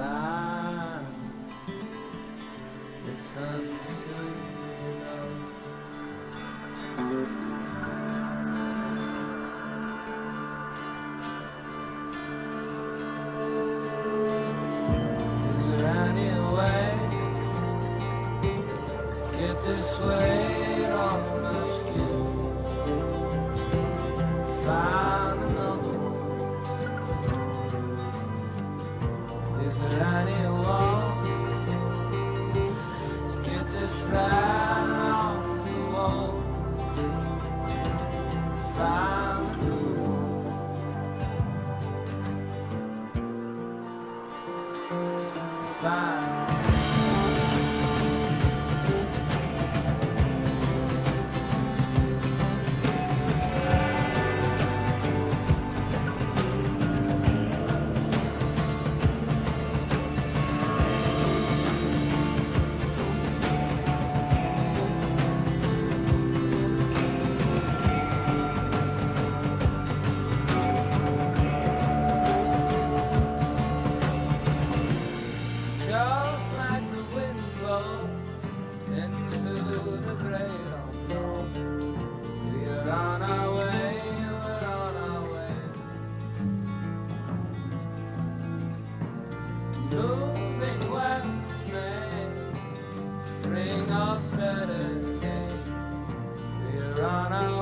line. It's until. Is there any way to get this weight off my skin? us better days. We're on our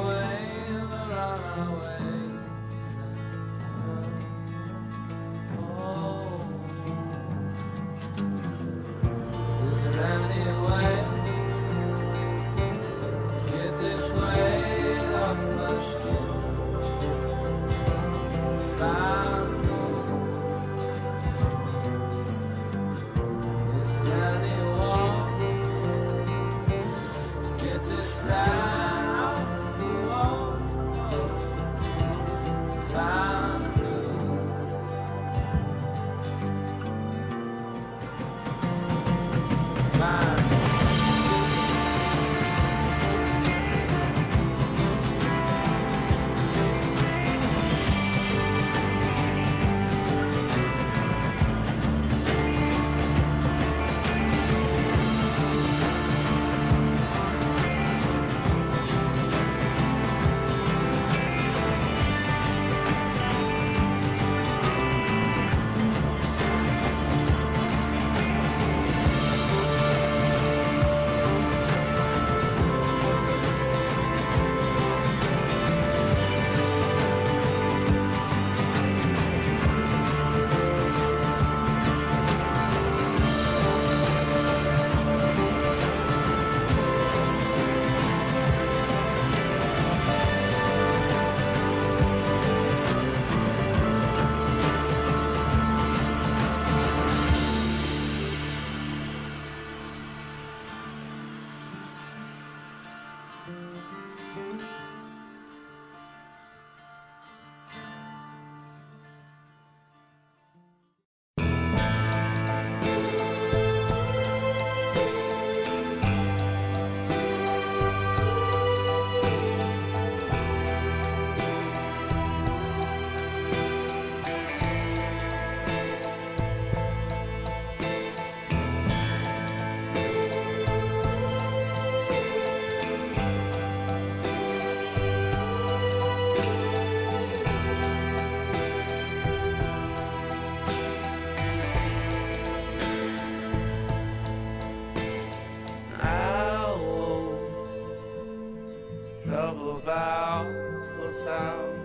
vowel sound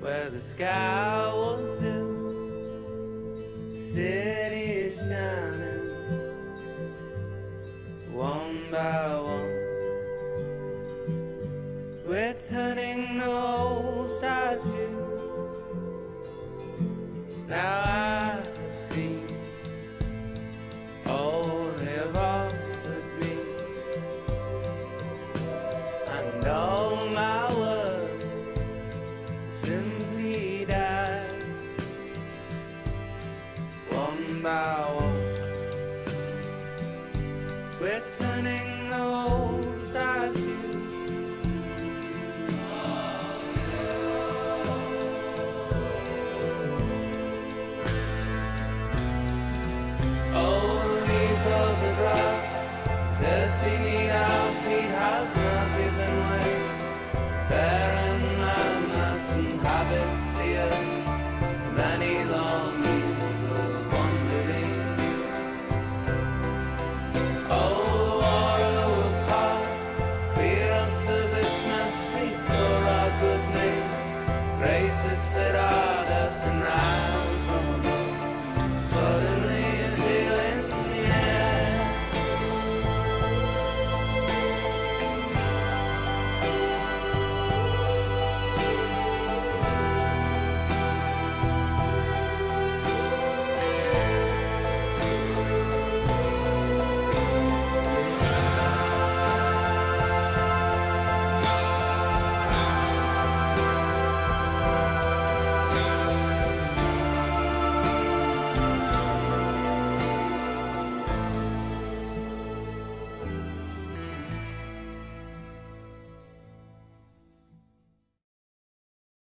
where the sky was dim, the city is shining one by one. Oh,